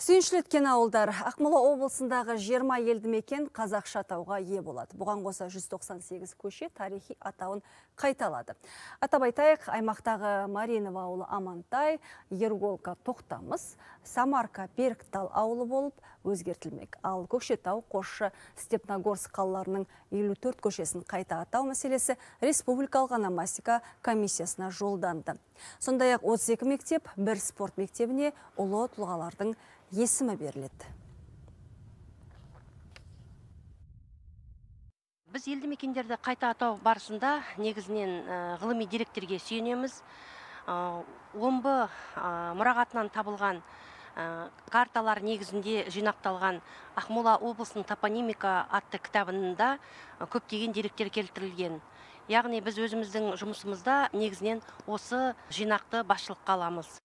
Сүйіншілеткен ауылдар Ақмола облысындағы 20 елді мекен қазақша атауға ие болады. Бұған қоса 198 көше тарихи атауын қайталады. Атап айтайық, аймақтағы Маринова ауылы Амантай, Ерголка Тоқтамыс, Самарка Беріктал ауылы болып өзгертілмек. Ал Көкшетау, Қосшы, Степногорск қалаларының 54 көшесін қайта атау мәселесі Республикалық аномастика комиссиясына жолданды. Сондай-ақ 32 мектеп, бір спорт мектебіне ұлы тұлғалардың есімі беріледі. Біз елді мекендерді қайта атау барысында негізінен ғылыми деректерге сүйенеміз. Омбы мұрағатынан табылған карталар негізінде жинақталған Ақмола облысының топонимика атты кітабында көптеген деректер келтірілген. Яғни біз өзіміздің жұмысымызда негізінен осы жинақты басшылыққа аламыз.